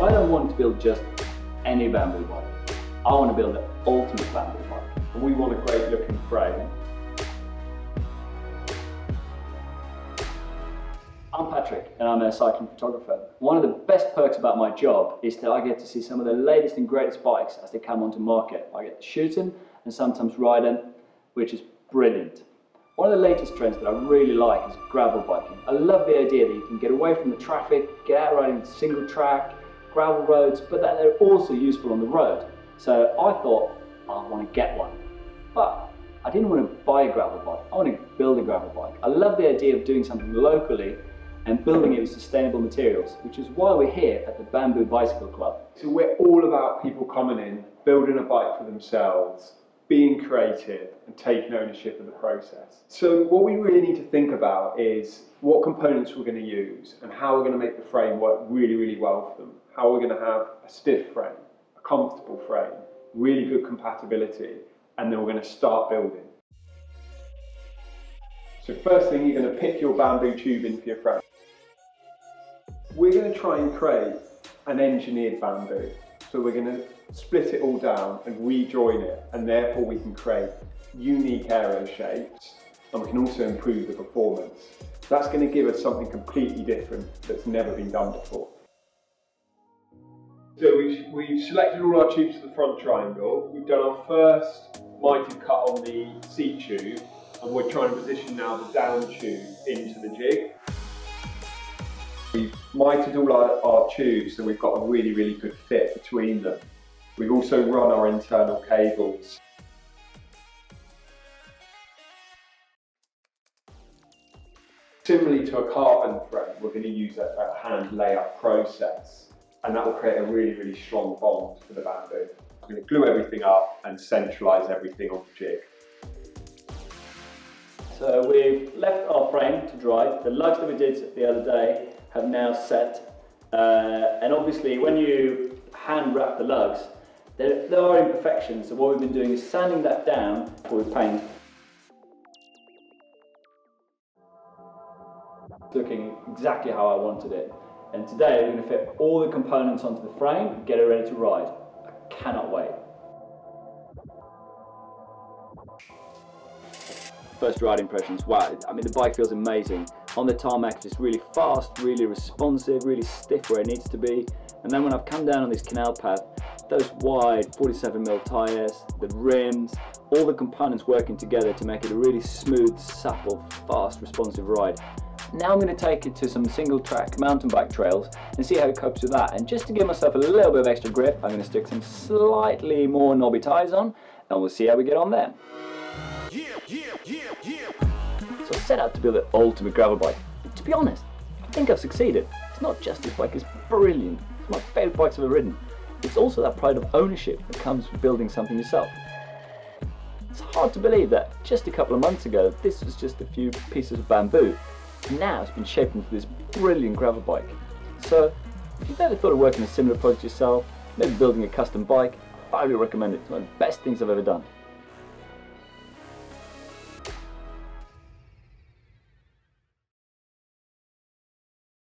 I don't want to build just any bamboo bike. I want to build the ultimate bamboo bike. And we want a great looking frame. I'm Patrick and I'm a cycling photographer. One of the best perks about my job is that I get to see some of the latest and greatest bikes as they come onto market. I get to shoot them and sometimes ride them, which is brilliant. One of the latest trends that I really like is gravel biking. I love the idea that you can get away from the traffic, get out riding single track, gravel roads, but that they're also useful on the road. So I thought I want to get one. But I didn't want to buy a gravel bike, I want to build a gravel bike. I love the idea of doing something locally and building it with sustainable materials, which is why we're here at the Bamboo Bicycle Club. So we're all about people coming in, building a bike for themselves, being creative and taking ownership of the process. So what we really need to think about is what components we're going to use and how we're going to make the frame work really, really well for them. How we're going to have a stiff frame, a comfortable frame, really good compatibility, and then we're going to start building. So first thing, you're going to pick your bamboo tubing for your frame. We're going to try and create an engineered bamboo. So we're going to split it all down and rejoin it and therefore we can create unique aero shapes and we can also improve the performance. That's going to give us something completely different that's never been done before. So we've, we've selected all our tubes for the front triangle. We've done our first mitre cut on the seat tube and we're trying to position now the down tube into the jig. We've mitered all our, our tubes so we've got a really, really good fit between them. We've also run our internal cables. Similarly to a carbon frame, we're going to use a, a hand layup process and that will create a really, really strong bond for the bamboo. I'm going to glue everything up and centralise everything on the jig. So we've left our frame to dry. The lugs that we did the other day have now set. Uh, and obviously when you hand wrap the lugs, there, there are imperfections. So what we've been doing is sanding that down before we paint. Looking exactly how I wanted it. And today we're going to fit all the components onto the frame get it ready to ride. First ride impressions, wow, I mean the bike feels amazing. On the tarmac it's really fast, really responsive, really stiff where it needs to be. And then when I've come down on this canal path, those wide 47mm tyres, the rims, all the components working together to make it a really smooth, supple, fast, responsive ride. Now I'm going to take it to some single track mountain bike trails and see how it copes with that. And just to give myself a little bit of extra grip, I'm going to stick some slightly more knobby tyres on and we'll see how we get on there. So I set out to build the ultimate gravel bike. To be honest, I think I've succeeded. It's not just this bike, it's brilliant. It's my favourite bikes I've ever ridden. It's also that pride of ownership that comes from building something yourself. It's hard to believe that just a couple of months ago, this was just a few pieces of bamboo. Now it's been shaped into this brilliant gravel bike. So if you've ever thought of working a similar project yourself, maybe building a custom bike, I highly recommend it. It's one of the best things I've ever done.